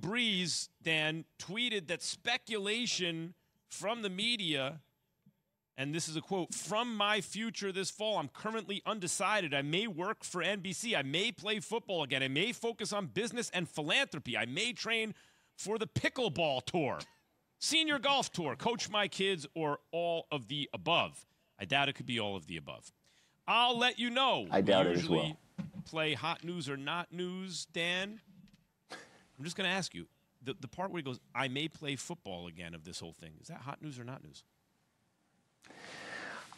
Brees, Dan, tweeted that speculation from the media, and this is a quote from my future this fall. I'm currently undecided. I may work for NBC. I may play football again. I may focus on business and philanthropy. I may train for the pickleball tour, senior golf tour, coach my kids, or all of the above. I doubt it could be all of the above. I'll let you know. I doubt it as well. Play hot news or not news, Dan. I'm just going to ask you the, the part where he goes, I may play football again of this whole thing. Is that hot news or not news?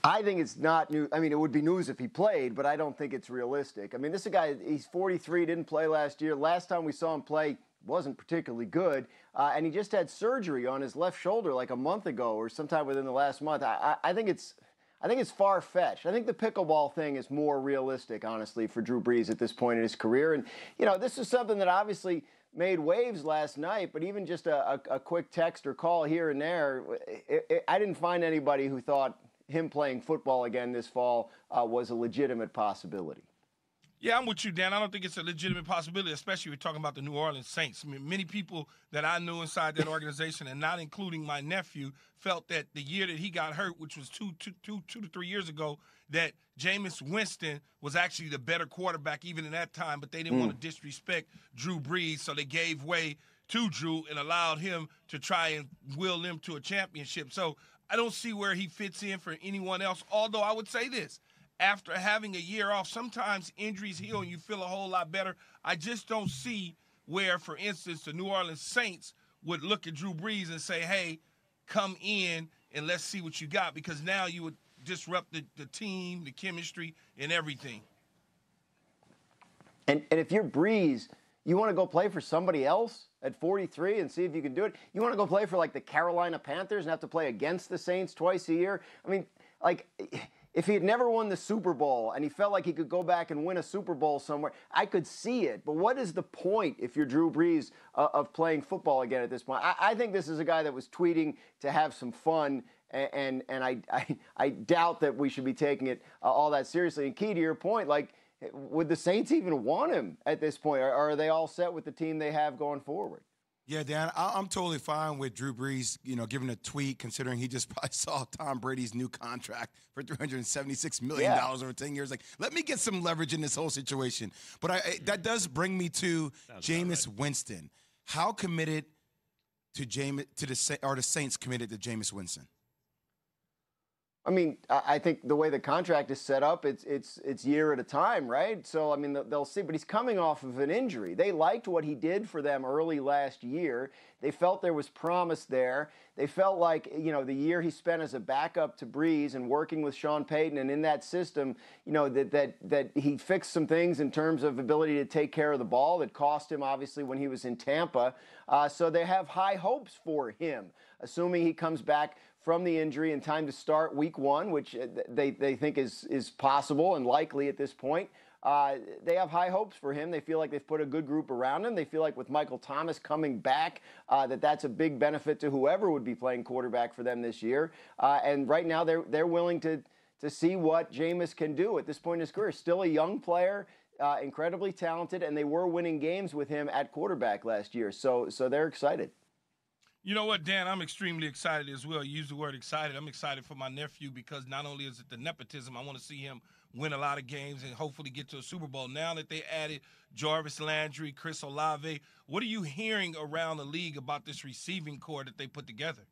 I think it's not news. I mean, it would be news if he played, but I don't think it's realistic. I mean, this is a guy, he's 43, didn't play last year. Last time we saw him play, wasn't particularly good. Uh, and he just had surgery on his left shoulder like a month ago or sometime within the last month. I, I, I think it's. I think it's far fetched. I think the pickleball thing is more realistic, honestly, for Drew Brees at this point in his career. And, you know, this is something that obviously made waves last night, but even just a, a, a quick text or call here and there, it, it, I didn't find anybody who thought him playing football again this fall uh, was a legitimate possibility. Yeah, I'm with you, Dan. I don't think it's a legitimate possibility, especially if you're talking about the New Orleans Saints. I mean, many people that I knew inside that organization, and not including my nephew, felt that the year that he got hurt, which was two, two, two, two to three years ago, that Jameis Winston was actually the better quarterback even in that time, but they didn't mm. want to disrespect Drew Brees, so they gave way to Drew and allowed him to try and will them to a championship. So I don't see where he fits in for anyone else. Although I would say this after having a year off, sometimes injuries heal and you feel a whole lot better. I just don't see where, for instance, the New Orleans Saints would look at Drew Brees and say, hey, come in and let's see what you got, because now you would disrupt the, the team, the chemistry, and everything. And, and if you're Brees, you want to go play for somebody else at 43 and see if you can do it. You want to go play for like the Carolina Panthers and have to play against the Saints twice a year. I mean, like if he had never won the Super Bowl and he felt like he could go back and win a Super Bowl somewhere, I could see it. But what is the point if you're Drew Brees uh, of playing football again at this point? I, I, think this is a guy that was tweeting to have some fun, and and, and I, I, I doubt that we should be taking it uh, all that seriously. And key to your point, like would the Saints even want him at this point, or, are they all set with the team they have going forward? Yeah, Dan, I'm totally fine with Drew Brees, you know, giving a tweet considering he just probably saw Tom Brady's new contract for $376 million yeah. over 10 years. Like, let me get some leverage in this whole situation. But I, that does bring me to Sounds Jameis right. Winston. How committed to Jameis, to the, are the Saints committed to Jameis Winston? I mean, I think the way the contract is set up, it's it's it's year at a time, right? So I mean, they'll see. But he's coming off of an injury. They liked what he did for them early last year. They felt there was promise there. They felt like you know the year he spent as a backup to Brees and working with Sean Payton and in that system, you know that that that he fixed some things in terms of ability to take care of the ball that cost him obviously when he was in Tampa. Uh, so they have high hopes for him, assuming he comes back from the injury in time to start week one, which uh, they, they think is, is possible and likely at this point. Uh, they have high hopes for him. They feel like they've put a good group around him. They feel like with Michael Thomas coming back, uh, that that's a big benefit to whoever would be playing quarterback for them this year. Uh, and right now, they're they're willing to to see what Jameis can do at this point in his career. Still a young player, uh, incredibly talented, and they were winning games with him at quarterback last year. So so they're excited. You know what, Dan? I'm extremely excited as well. You use the word excited. I'm excited for my nephew because not only is it the nepotism, I want to see him win a lot of games and hopefully get to a Super Bowl. Now that they added Jarvis Landry, Chris Olave, what are you hearing around the league about this receiving corps that they put together?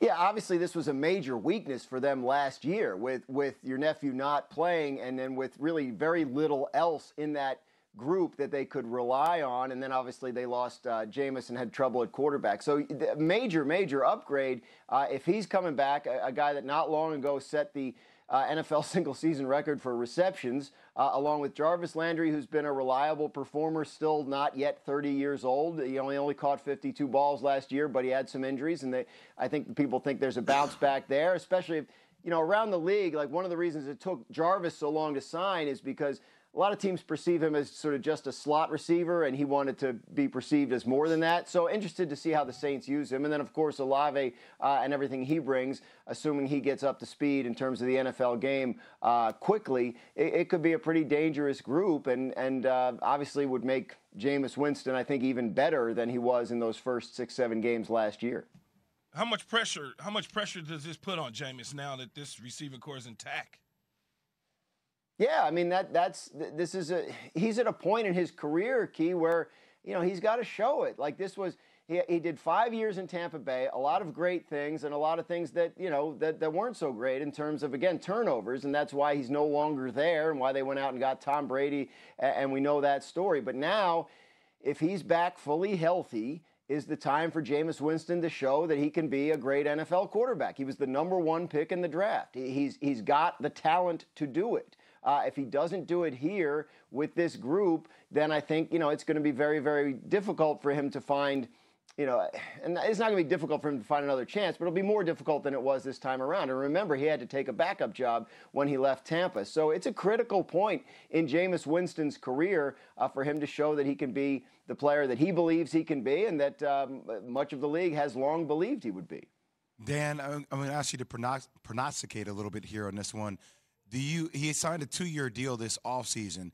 Yeah, obviously this was a major weakness for them last year with with your nephew not playing and then with really very little else in that – group that they could rely on. And then obviously they lost uh, Jameis and had trouble at quarterback. So major, major upgrade. Uh, if he's coming back, a, a, guy that not long ago set the uh, NFL single season record for receptions, uh, along with Jarvis Landry, who's been a reliable performer, still not yet 30 years old. He only only caught 52 balls last year, but he had some injuries, and they, I think people think there's a bounce back there, especially if, you know, around the league. Like one of the reasons it took Jarvis so long to sign is because a lot of teams perceive him as sort of just a slot receiver, and he wanted to be perceived as more than that. So interested to see how the Saints use him. And then, of course, Olave uh, and everything he brings, assuming he gets up to speed in terms of the NFL game uh, quickly, it, it, could be a pretty dangerous group, and and uh, obviously would make Jameis Winston, I think, even better than he was in those first six, seven games last year. How much pressure? How much pressure does this put on Jameis now that this receiving corps is intact? Yeah, I mean that that's this is a he's at a point in his career, Key, where you know he's got to show it. Like this was he, he did five years in Tampa Bay, a lot of great things and a lot of things that you know that, that weren't so great in terms of again turnovers, and that's why he's no longer there and why they went out and got Tom Brady, and we know that story. But now, if he's back fully healthy is the time for Jameis Winston to show that he can be a great NFL quarterback. He was the number one pick in the draft. He's, he's got the talent to do it. Uh, if he doesn't do it here with this group, then I think you know it's going to be very, very difficult for him to find. You know, and it's not going to be difficult for him to find another chance, but it'll be more difficult than it was this time around. And remember, he had to take a backup job when he left Tampa. So it's a critical point in Jameis Winston's career uh, for him to show that he can be the player that he believes he can be and that um, much of the league has long believed he would be. Dan, I'm going to ask you to pronosticate a little bit here on this one. Do you? He signed a two-year deal this offseason.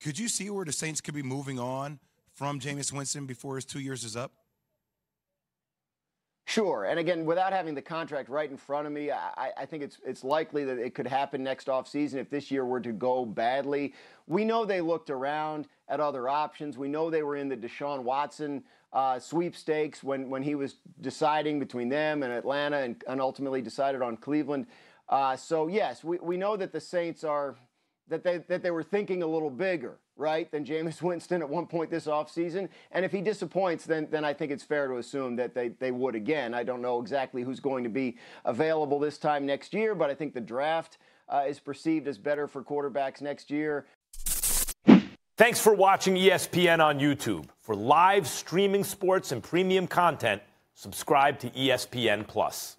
Could you see where the Saints could be moving on from Jameis Winston before his two years is up? Sure, and again, without having the contract right in front of me, I, I, think it's it's likely that it could happen next offseason if this year were to go badly. We know they looked around at other options. We know they were in the Deshaun Watson uh, sweepstakes when when he was deciding between them and Atlanta, and, and ultimately decided on Cleveland. Uh, so yes, we, we know that the Saints are that they that they were thinking a little bigger, right, than Jameis Winston at one point this offseason. And if he disappoints, then then I think it's fair to assume that they, they would again. I don't know exactly who's going to be available this time next year, but I think the draft uh, is perceived as better for quarterbacks next year. Thanks for watching ESPN on YouTube. For live streaming sports and premium content, subscribe to ESPN Plus.